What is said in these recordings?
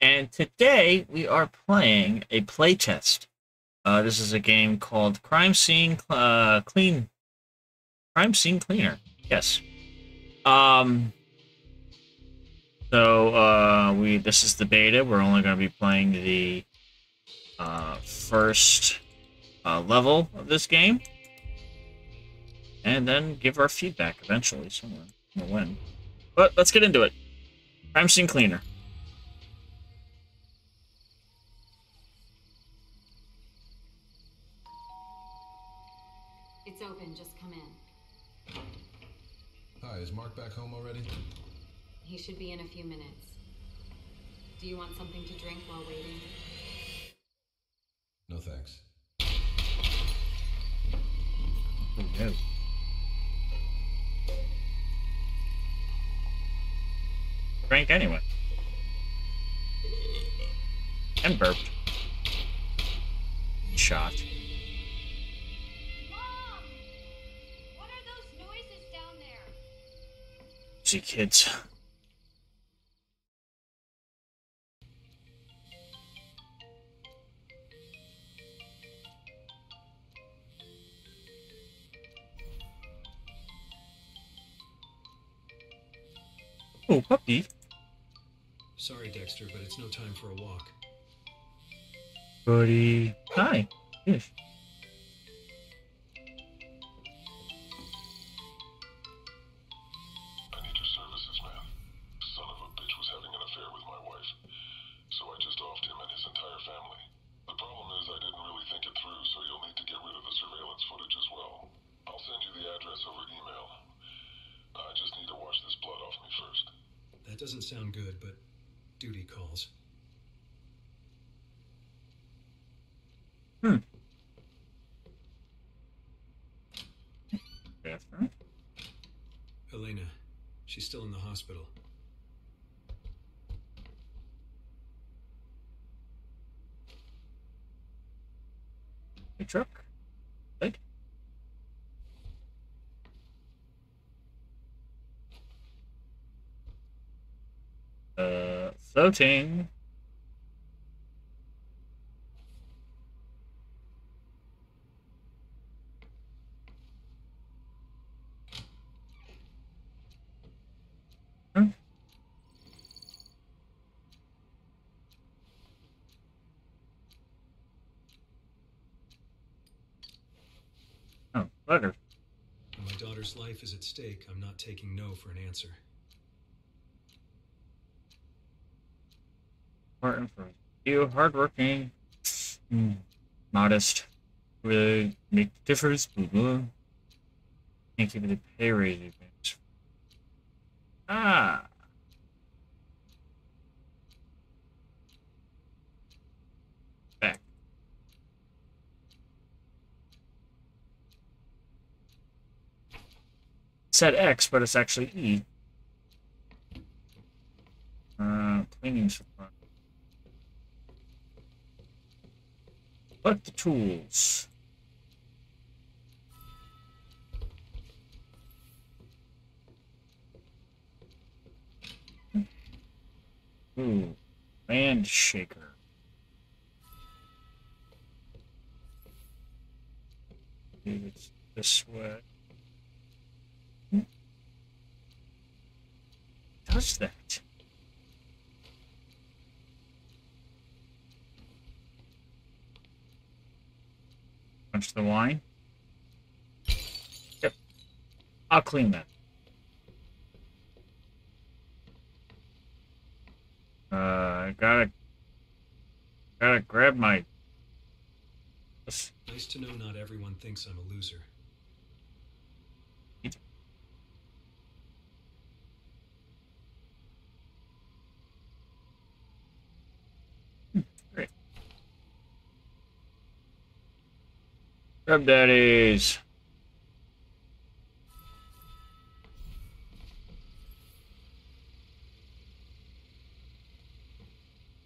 And today we are playing a playtest. Uh, this is a game called Crime Scene uh, Clean. Crime Scene Cleaner. Yes. Um. So uh, we this is the beta. We're only going to be playing the uh, first uh, level of this game, and then give our feedback eventually. Someone will win. But let's get into it. Crime scene cleaner. Home already? He should be in a few minutes. Do you want something to drink while waiting? No thanks. Oh, no. Drank anyway. And burped. Shot. See kids. Oh, puppy. Sorry, Dexter, but it's no time for a walk. Buddy. Hi. Yes. Floating. Hmm. Oh, letter. My daughter's life is at stake, I'm not taking no for an answer. Important for you, hardworking, hmm, modest, really make the difference. Blah, blah. Can't give you the pay raise advance. Ah. Back. Said X, but it's actually E. Uh, cleaning supply. But the tools. Ooh, land shaker. Maybe it's this way. Hmm. Does that? The wine. Yep. I'll clean that. Uh, I gotta, gotta grab my. Nice to know not everyone thinks I'm a loser. Great. Grab daddies.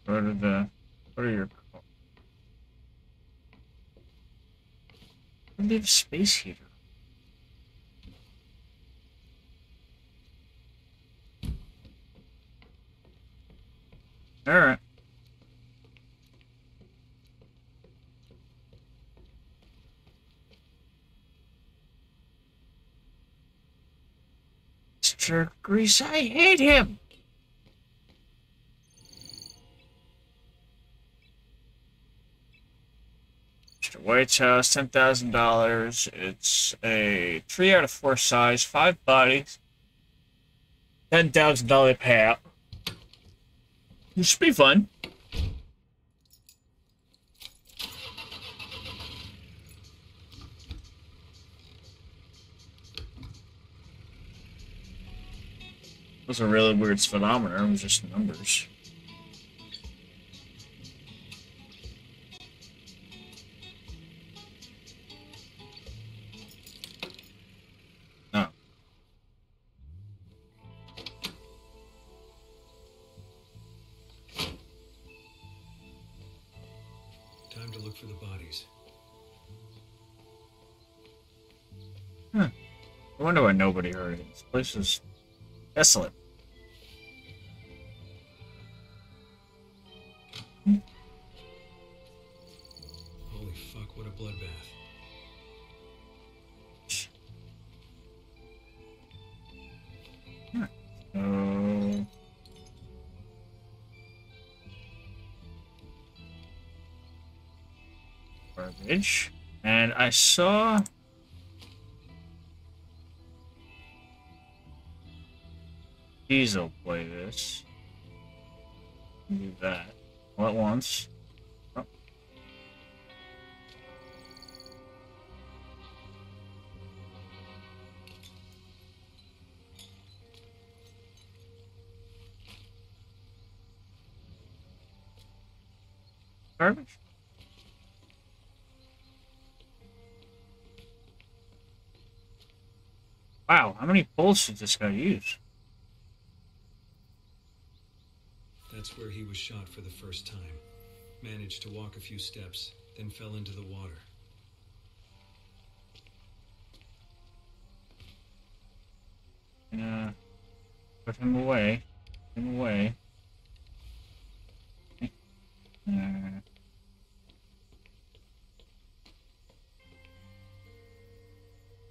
What are the? What are your? Do they have space heater? All right. I hate him. Mr. White's house, ten thousand dollars. It's a three out of four size, five bodies, ten thousand dollar payout. This should be fun. Was a really weird speedometer. It was just numbers. No. Time to look for the bodies. I wonder why nobody heard it. This place is desolate. Garbage. And I saw... Diesel play this. Do that. All at once. Many bullets did this guy use? That's where he was shot for the first time. Managed to walk a few steps, then fell into the water. Uh, put him away. Put him away. Uh,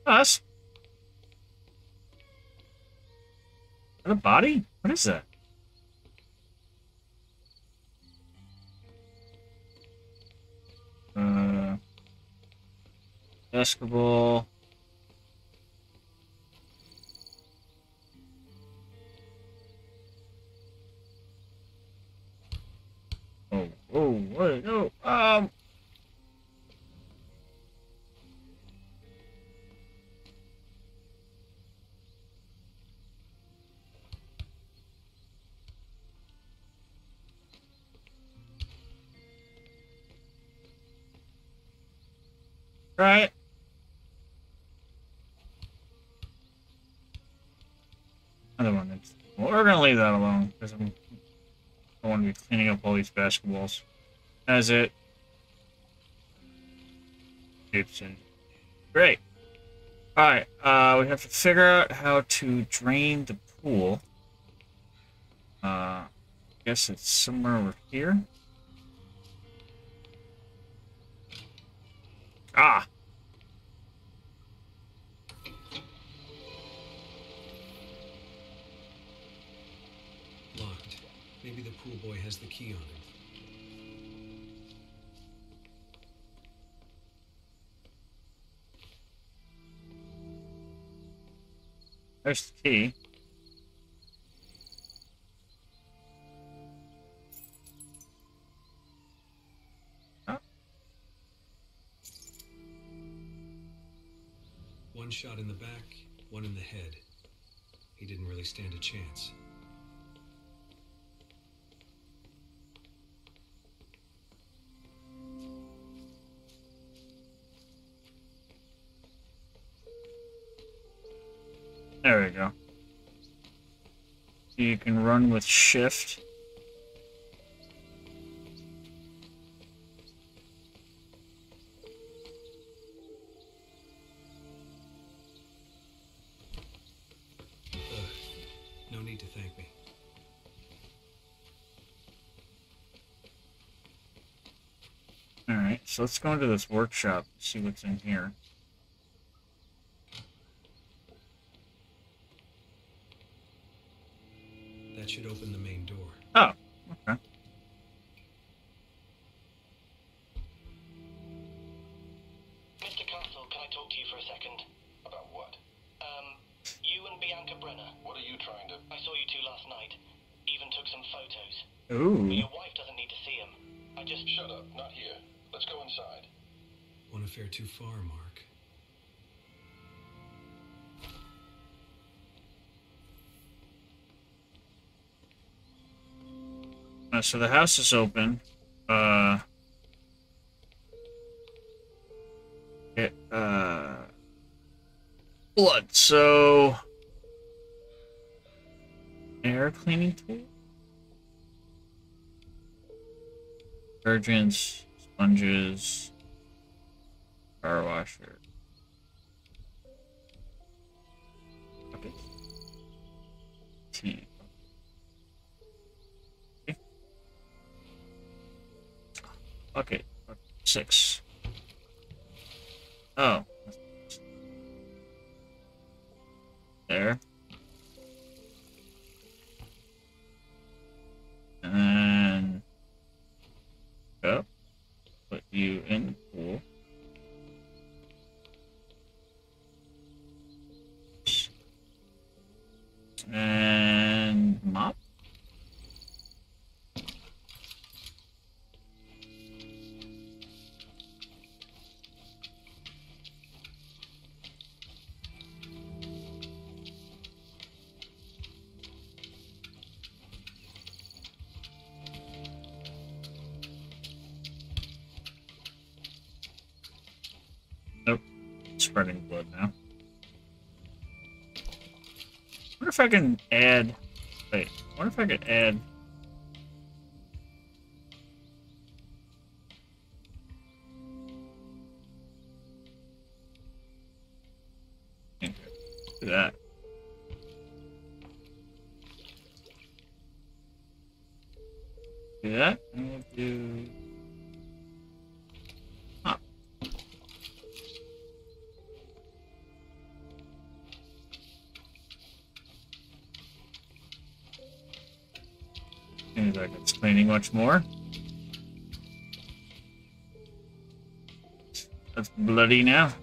us? A body? What is that? Uh, basketball. Oh, oh, wait, no, um. Right. Another one. That's, well, we're gonna leave that alone because I'm I want to be cleaning up all these basketballs. As it. Gibson. Great. Alright, uh, we have to figure out how to drain the pool. Uh, I guess it's somewhere over here. Ah! Locked. Maybe the pool boy has the key on him. There's the key. Shot in the back, one in the head. He didn't really stand a chance. There we go. So You can run with shift. need to thank me. Alright, so let's go into this workshop, see what's in here. So the house is open. Uh. It, uh. Blood. So. Air cleaning tool? Detergents, sponges, power washer. And mop. Nope. Spreading blood now. If I can add. Wait. I wonder if I could add. Much more. That's bloody now.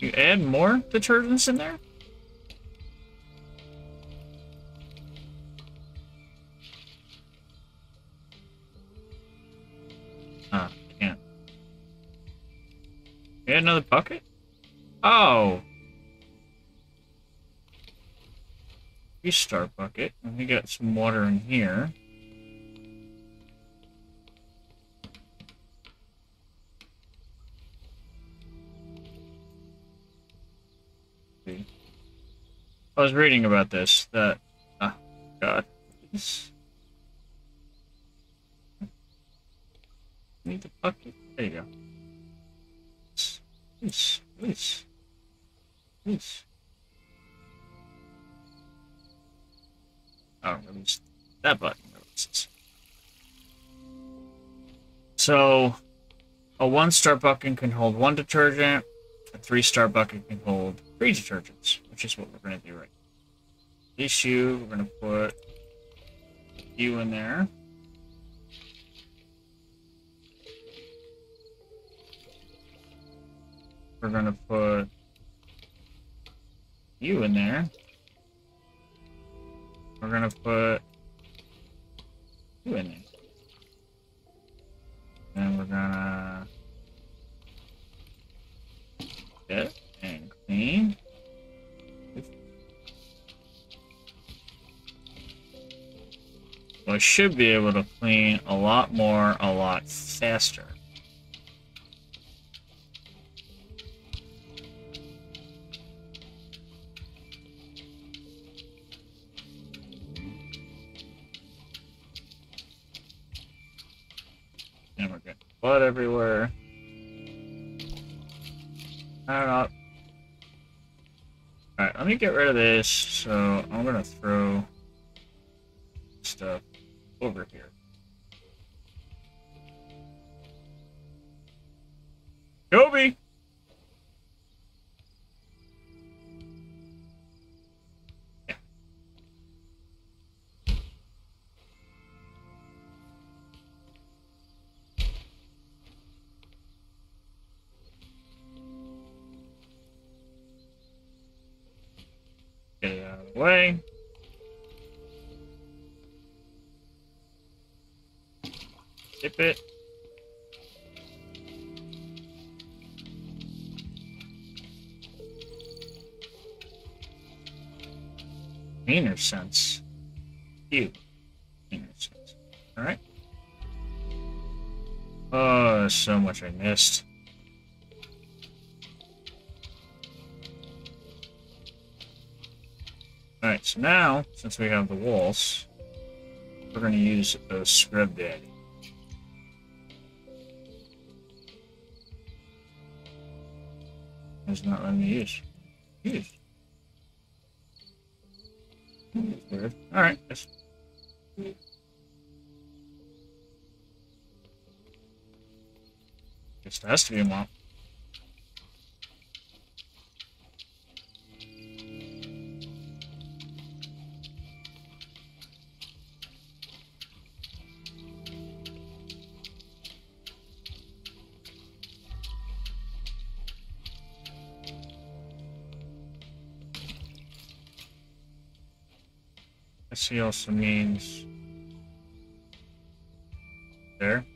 You add more detergents in there? Restart bucket. And we got some water in here. I was reading about this that oh god. Need the bucket. There you go. Oh, release. That button. So, a one star bucket can hold one detergent, a three star bucket can hold three detergents, which is what we're going to do right now. This shoe, we're going to put you in there. We're gonna put you in there. We're gonna put you in there. And we're gonna get and clean. I should be able to clean a lot more, a lot faster. Blood everywhere. I don't know. Alright, let me get rid of this. So I'm gonna throw stuff over here. Kobe! Way. Zip it. Meaner sense. You. Meaner sense. Alright. Oh, uh, so much I missed. Now, since we have the walls, we're going to use a scrub daddy. It's not letting me use. Use. Weird. Alright. Guess there has to be a mop. Also means there.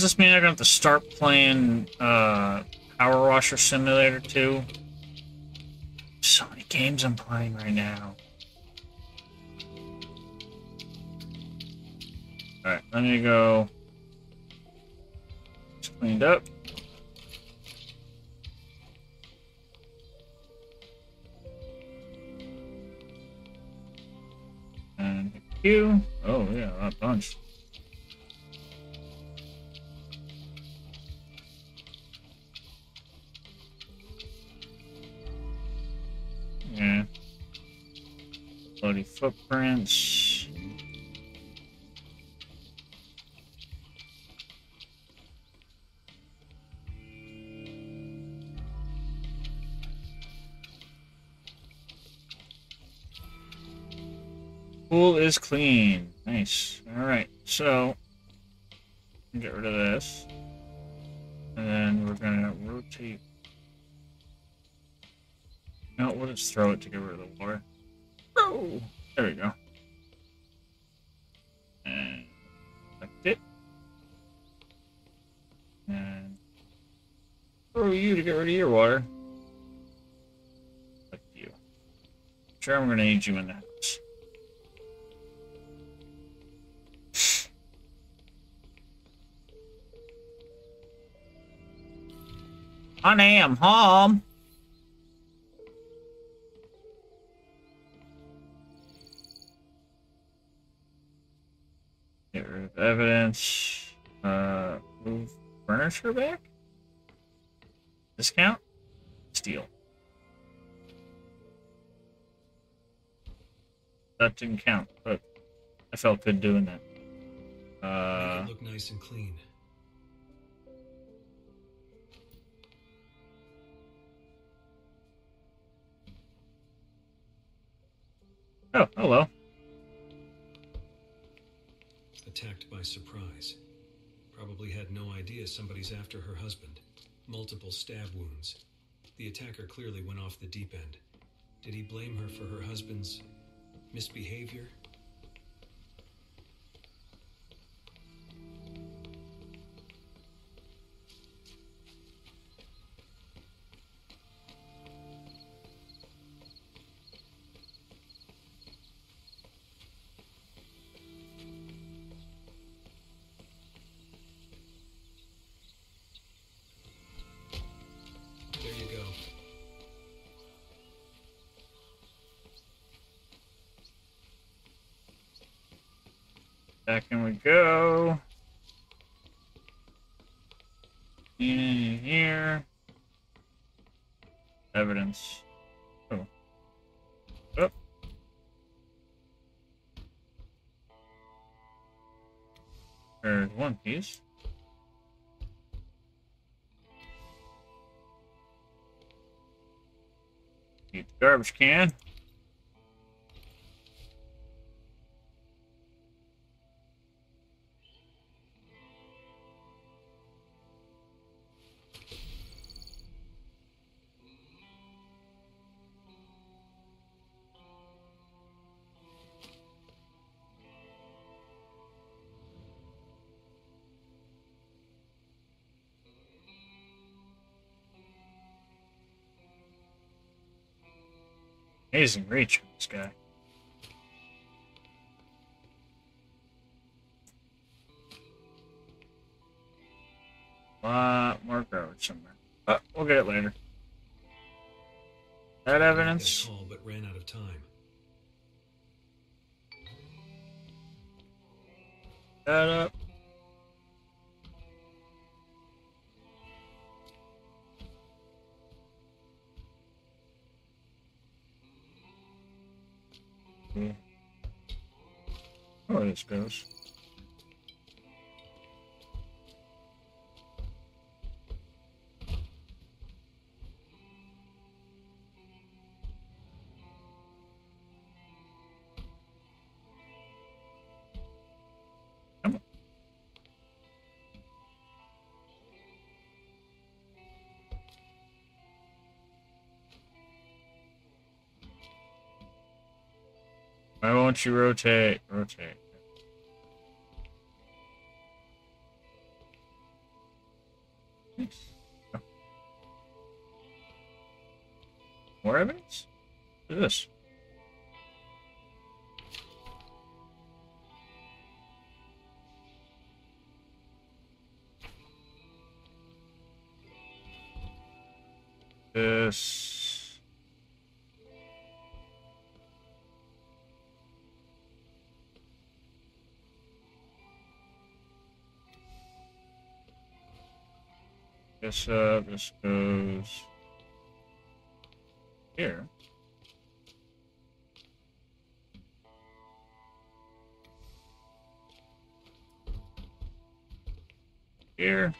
Does this mean I'm gonna have to start playing uh, Power Washer Simulator 2? So many games I'm playing right now. Alright, let me go. It's cleaned up. And Q. Oh, yeah, a bunch. Footprints. Pool is clean. Nice. Alright, so get rid of this. And then we're gonna rotate no, we'll just throw it to get rid of the water. Throw you to get rid of your water. Select you. Sure, I'm gonna need you in the house. Honey, I'm home. Get rid of evidence. Uh, move furniture back? Discount? Steal. That didn't count, but I felt good doing that. Uh, look nice and clean. oh, hello. Attacked by surprise. Probably had no idea somebody's after her husband. Multiple stab wounds. The attacker clearly went off the deep end. Did he blame her for her husband's misbehavior? Here. Evidence. Oh. Oh. There's one piece. Need the garbage can. Amazing reach this guy. Lot more garbage somewhere. Uh, we'll get it later. That evidence. call, but ran out of time. That up. Hmm. Oh, this goes. Why won't you rotate? Rotate. More evidence? At this. This. This uh, this goes here. Here.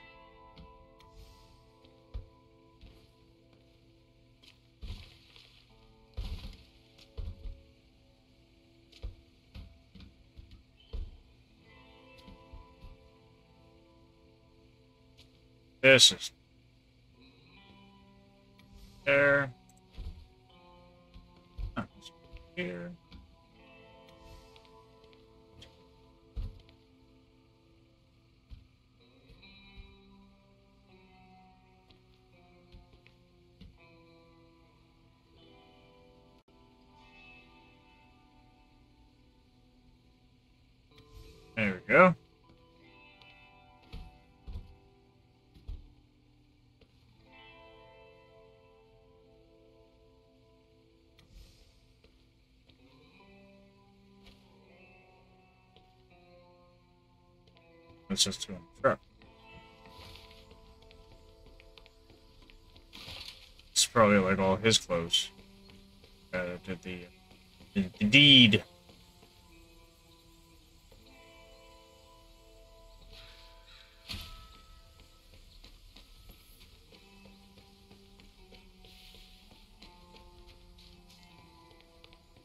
This is there. Here. Let's just do him. Sure. It's probably like all his clothes. Uh, did the, did the deed.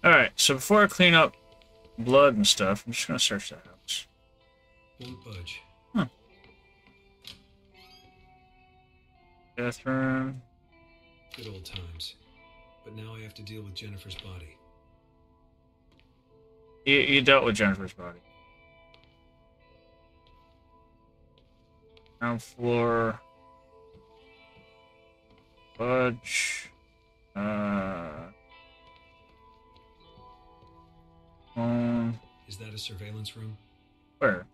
Alright, so before I clean up blood and stuff, I'm just gonna search that house. Won't budge. Bathroom. Good old times. But now I have to deal with Jennifer's body. You, you dealt with Jennifer's body. Ground floor. Budge. Uh. Phone. Is that a surveillance room? Where?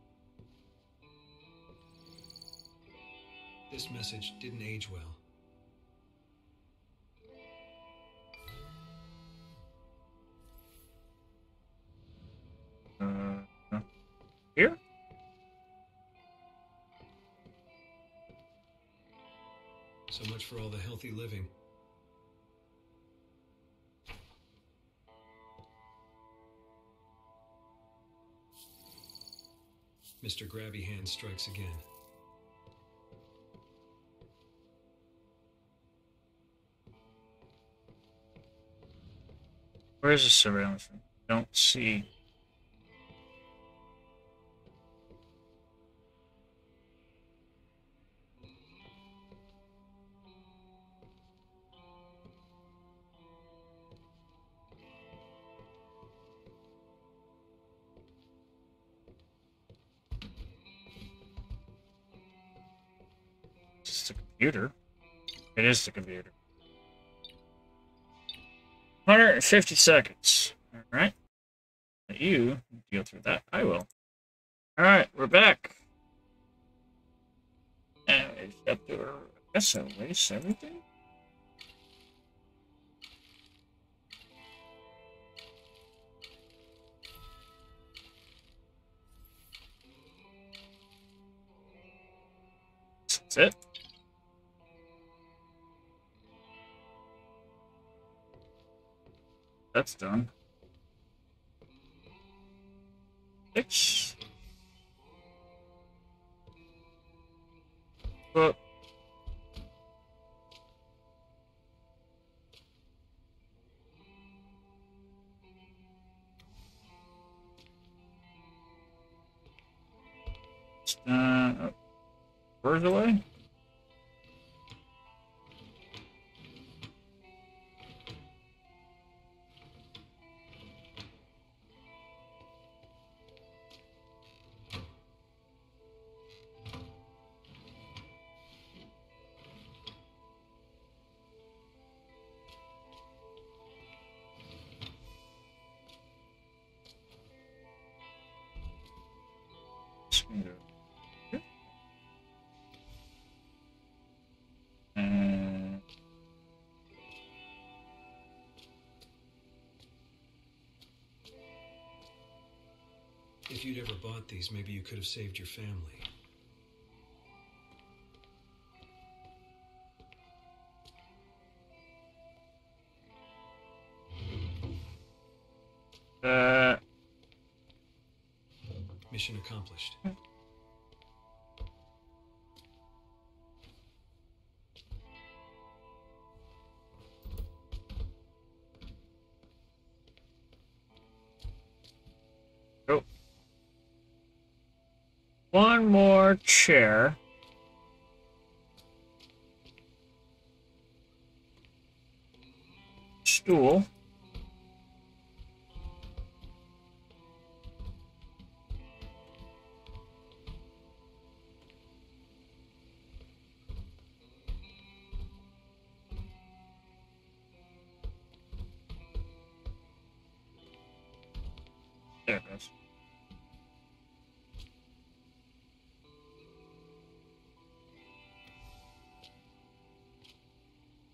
This message didn't age well. Uh, here? So much for all the healthy living. Mr. Grabby Hand strikes again. Where's the surveillance? room? Don't see. It's the computer. It is the computer. 150 seconds. All right. Let you deal through that. I will. All right, we're back. And we just have to, I guess, erase everything. That's it. That's done. Six. But uh, oh. further away. If you'd ever bought these, maybe you could have saved your family. uh, Mission accomplished.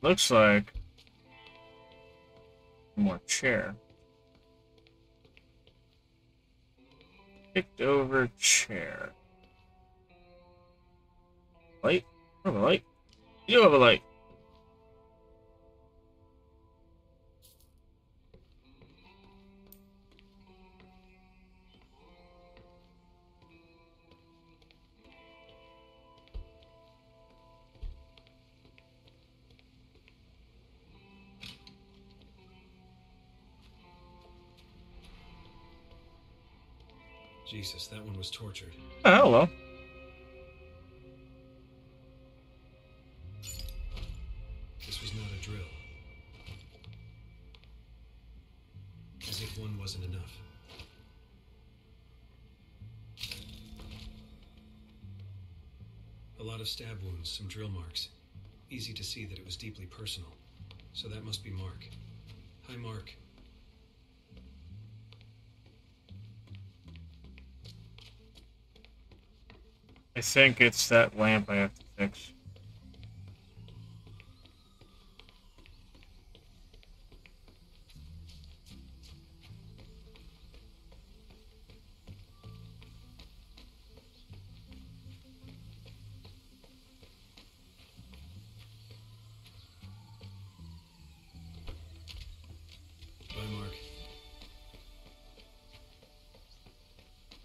Looks like more chair. Picked over chair. Light? I have a light. You have a light. Jesus, that one was tortured. Oh, hello. This was not a drill. As if one wasn't enough. A lot of stab wounds, some drill marks. Easy to see that it was deeply personal. So that must be Mark. Hi, Mark. I think it's that lamp I have to fix.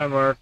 Hi, Mark.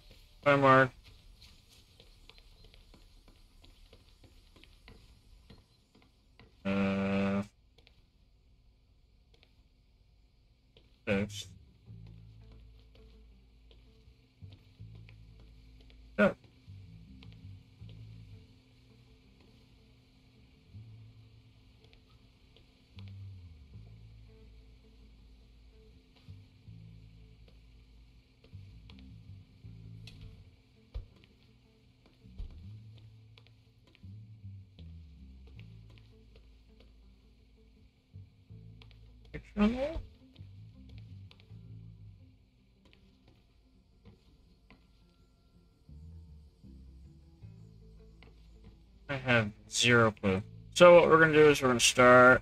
I have zero clue. So what we're gonna do is we're gonna start.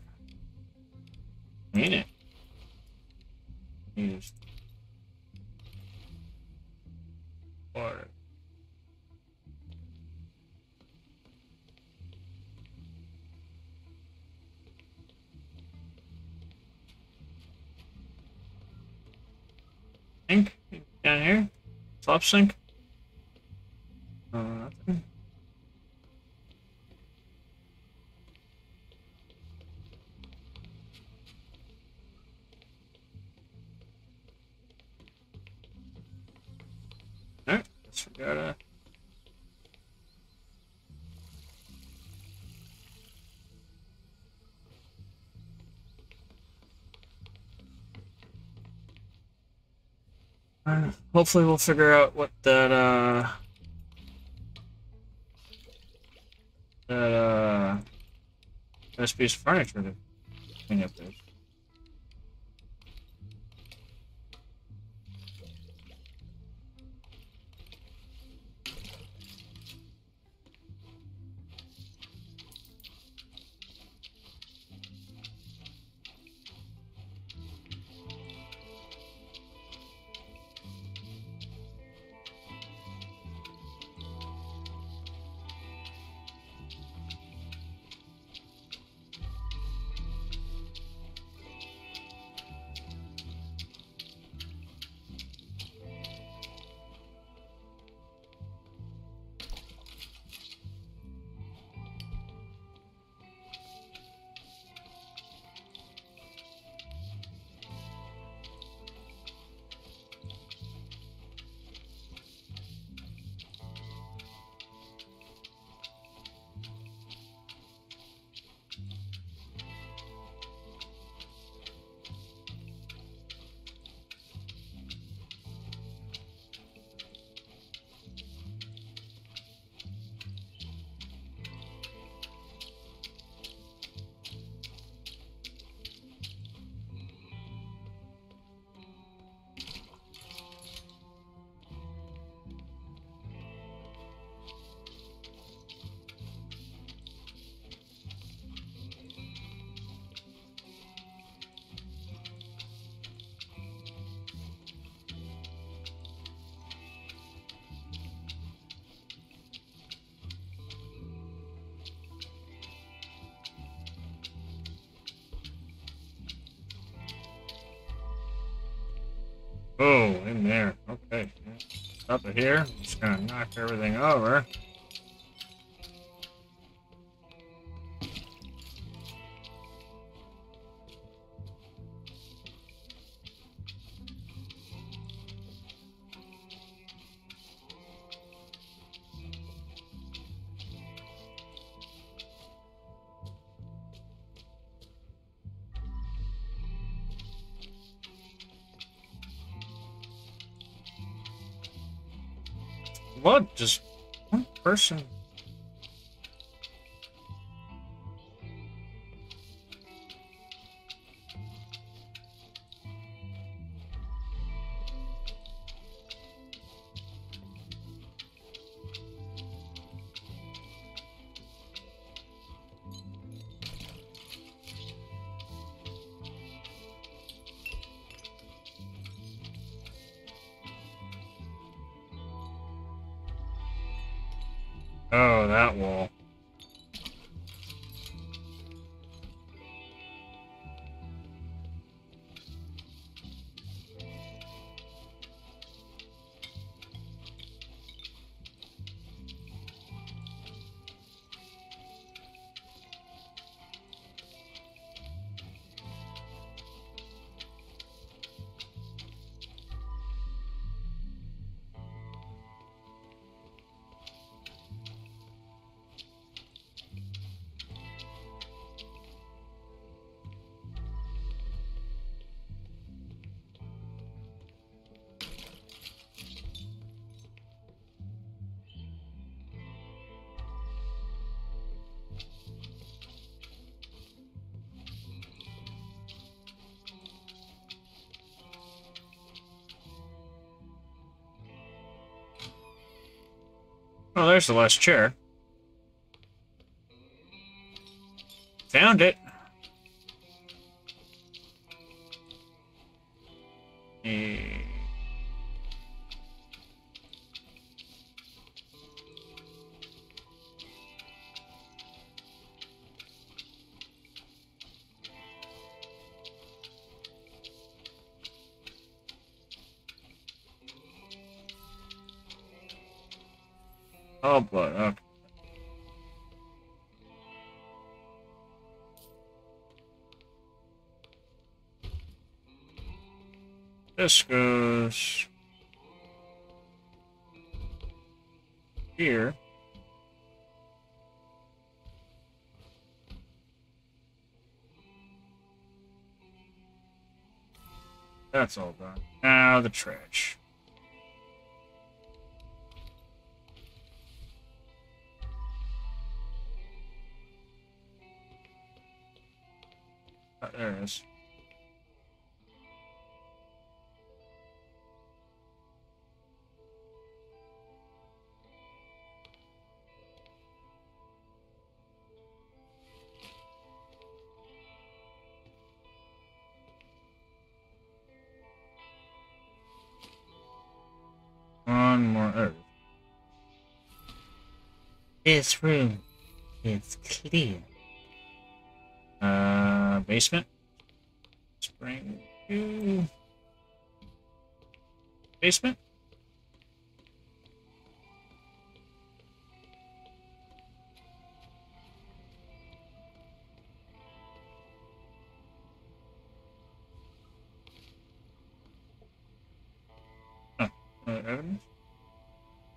Option. Hopefully we'll figure out what that uh that uh this piece of furniture Oh, in there. Okay. Up here. Just gonna knock everything over. Just one person? Oh, there's the last chair. Found it. Oh, blood. Okay. This goes here. That's all done. Now the trash. Is. One more. Oh. This room is clear. Uh, basement. Spring to basement. Oh, uh, evidence?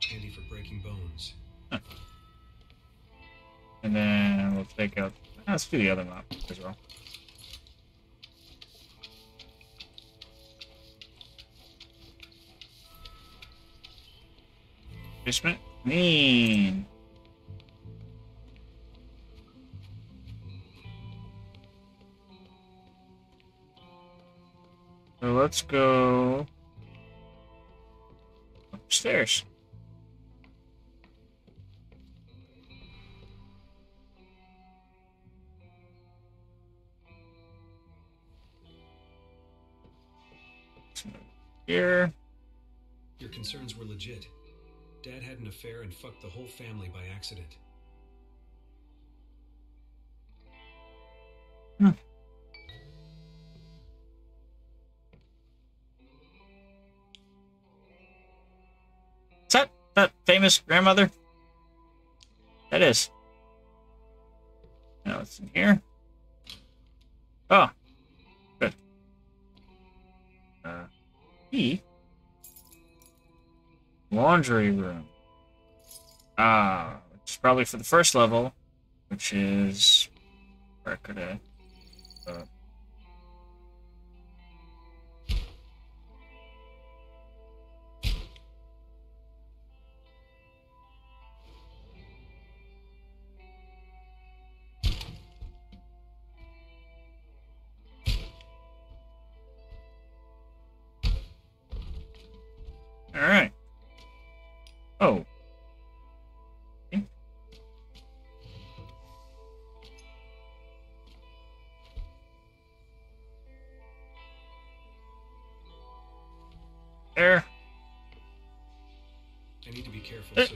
Handy for breaking bones. And then we'll take out. Let's do the other map as well. Basement clean. So let's go upstairs. Here. Your concerns were legit. Dad had an affair and fucked the whole family by accident. Is that that famous grandmother? That is. Now it's in here. Oh, good. Uh, key. Laundry room. Ah, it's probably for the first level, which is where could I? Uh,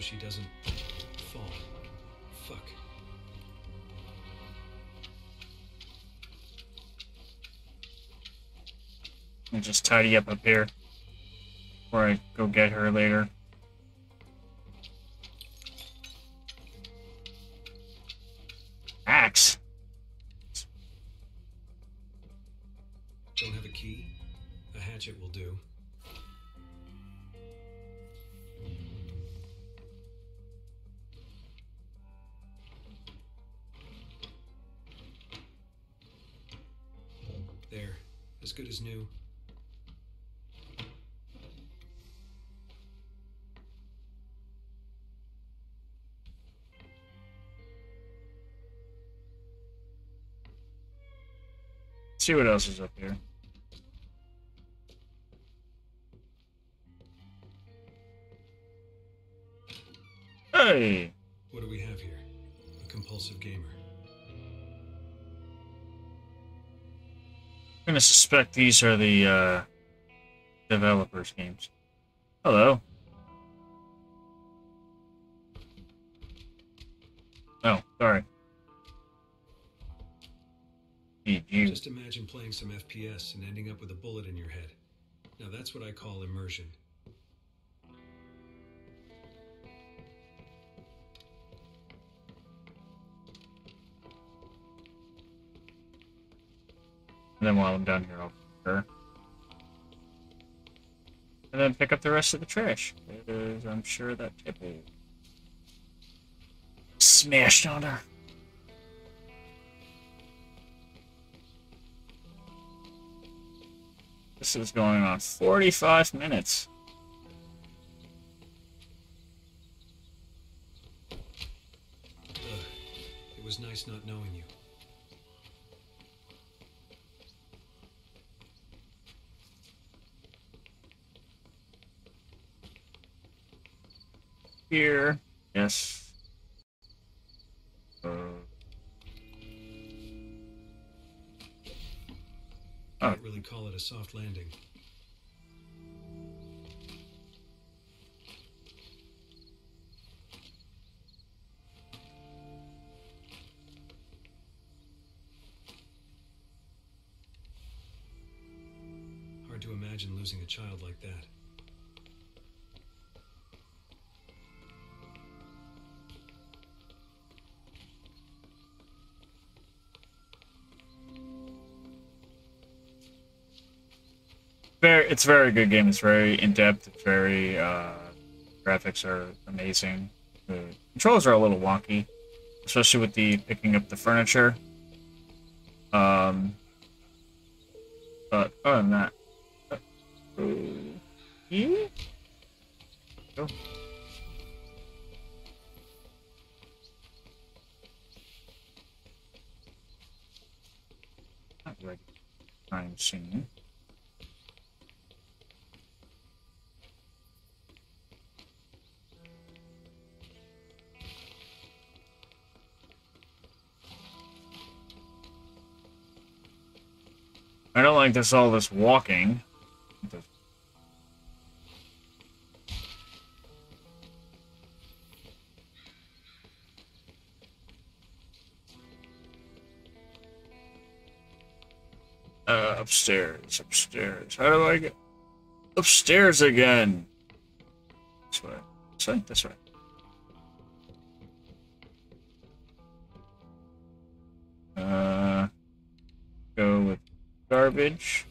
she doesn't fall. Fuck. and just tidy up up here before I go get her later. See what else is up here. Hey! What do we have here? A compulsive gamer. I'm gonna suspect these are the uh, developers' games. Hello. Oh, sorry. You. Just imagine playing some FPS and ending up with a bullet in your head. Now that's what I call immersion. And then while I'm down here, I'll her. And then pick up the rest of the trash. Because I'm sure that table smashed on her. This is going on 45 minutes. Ugh. It was nice not knowing you. Here. Yes. Uh, Can't really call it a soft landing. Hard to imagine losing a child like that. Very, it's a very good game. It's very in depth. It's very uh, graphics are amazing. The controls are a little wonky, especially with the picking up the furniture. Um, but other than that, uh, yeah. Not ready. Crime scene. Like this all this walking. Uh, upstairs, upstairs. How do I get upstairs again? This way. This way? This way. Garbage.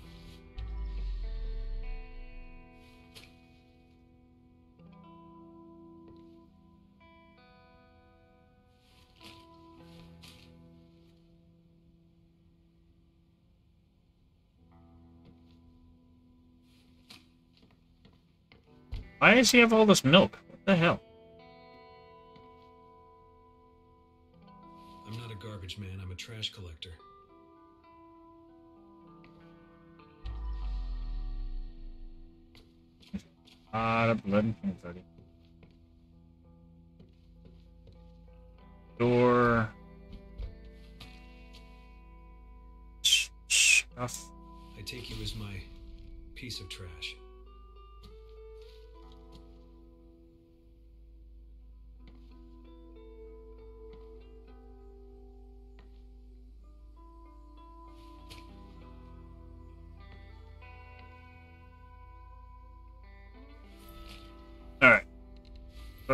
Why does he have all this milk? What the hell? I'm not a garbage man, I'm a trash collector. Lot of blood and. Door. I take you as my piece of trash.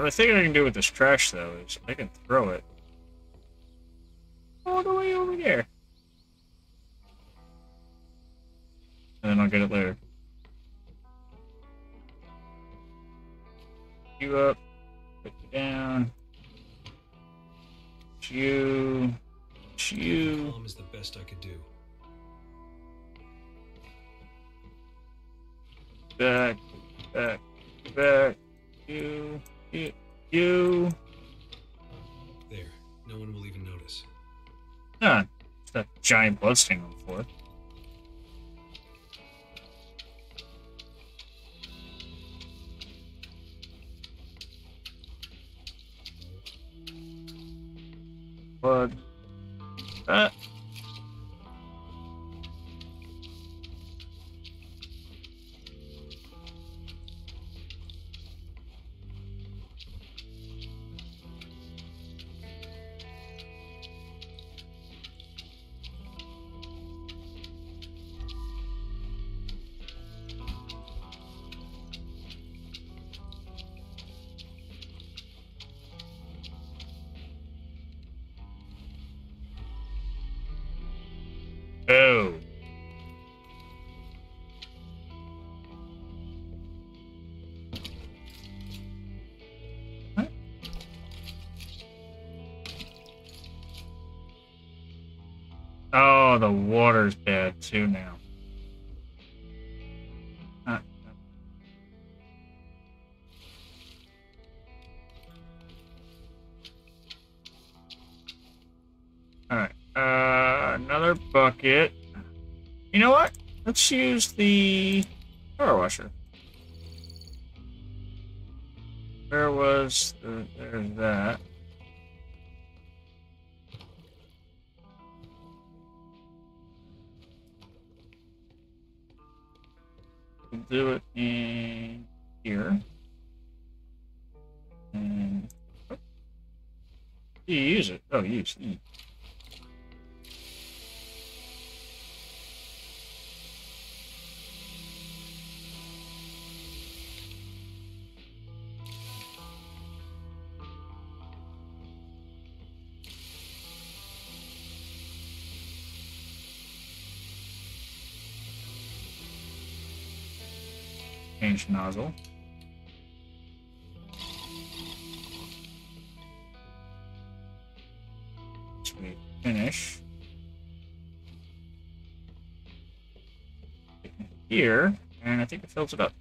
What I think I can do with this trash, though, is I can throw it giant bloodstain on Oh, the water's bad too now. Uh, Alright, uh, another bucket. You know what? Let's use the power washer. E. Change hmm. nozzle. Here, and I think it fills it up.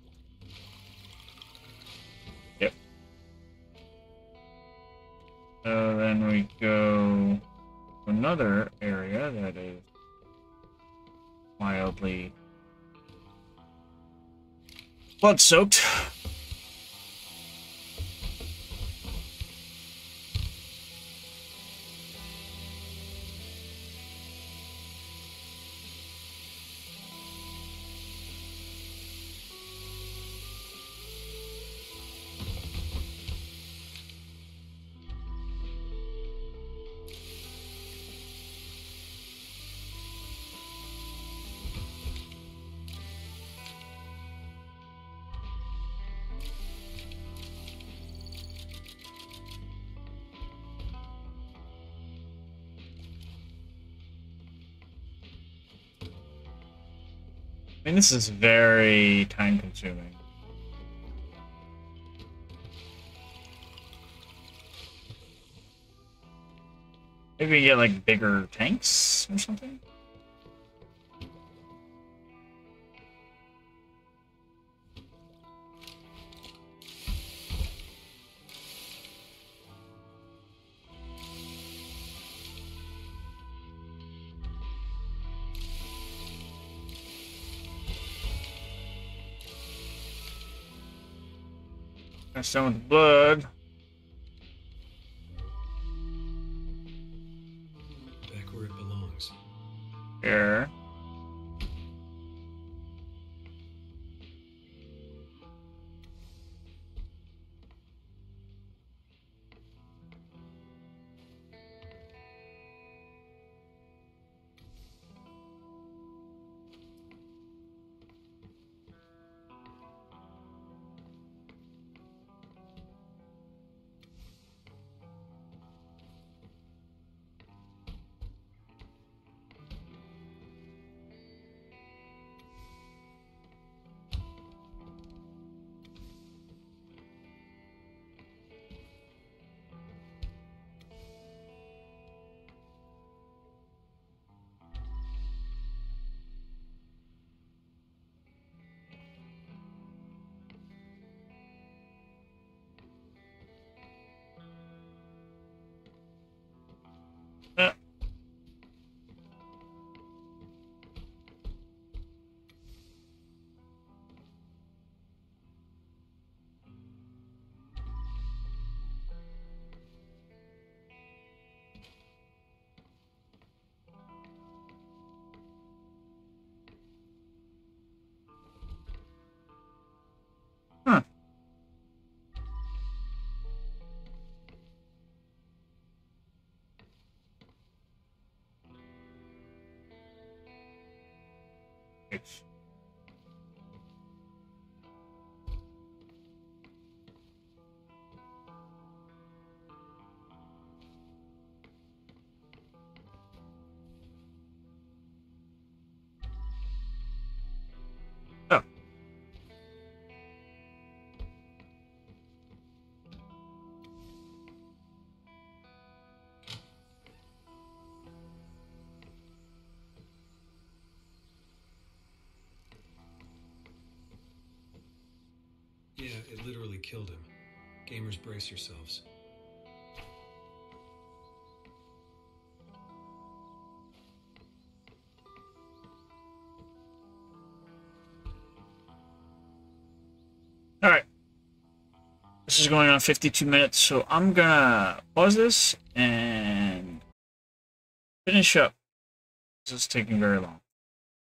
Yep. So then we go to another area that is mildly blood mean, this is very time consuming. Maybe we get like bigger tanks or something? That's done with blood. It's- Yeah, it literally killed him. Gamers, brace yourselves. All right. This is going on 52 minutes, so I'm gonna pause this and finish up. This is taking very long.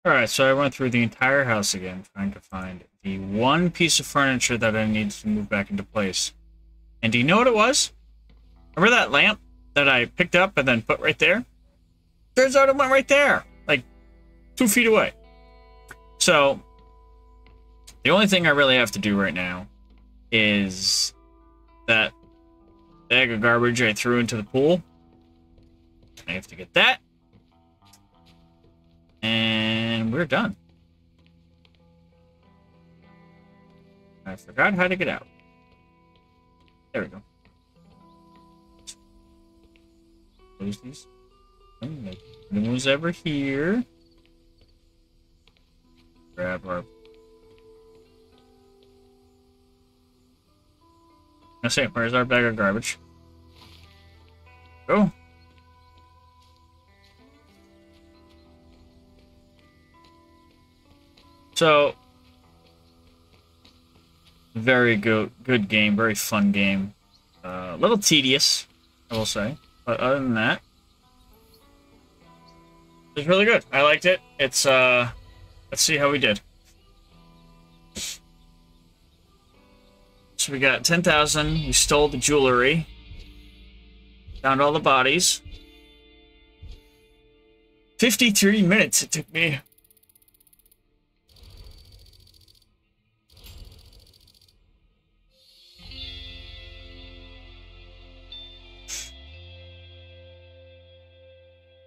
All right, so I went through the entire house again, trying to find the one piece of furniture that I needed to move back into place. And do you know what it was? Remember that lamp that I picked up and then put right there? Turns out it went right there, like two feet away. So the only thing I really have to do right now is that bag of garbage I threw into the pool. I have to get that. And we're done. I forgot how to get out. There we go. Close these. Oh, No one's ever here. Grab our I say, where's our bag of garbage? Go. So, very good, good game, very fun game. Uh, a little tedious, I will say, but other than that, it's really good. I liked it. It's uh, let's see how we did. So we got 10,000. We stole the jewelry. Found all the bodies. 53 minutes it took me.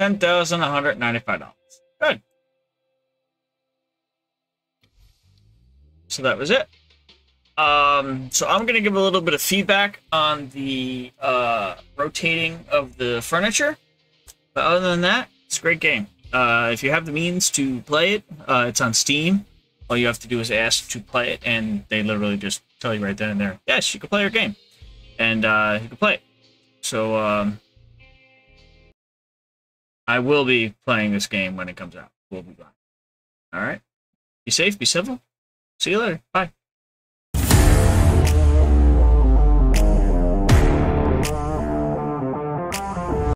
Ten thousand one hundred ninety-five dollars. Good. So that was it. Um, so I'm gonna give a little bit of feedback on the uh, rotating of the furniture. But other than that, it's a great game. Uh, if you have the means to play it, uh, it's on Steam. All you have to do is ask to play it, and they literally just tell you right then and there, yes, you can play your game, and uh, you can play it. So um, I will be playing this game when it comes out. We'll be back. All right. Be safe. Be civil. See you later. Bye.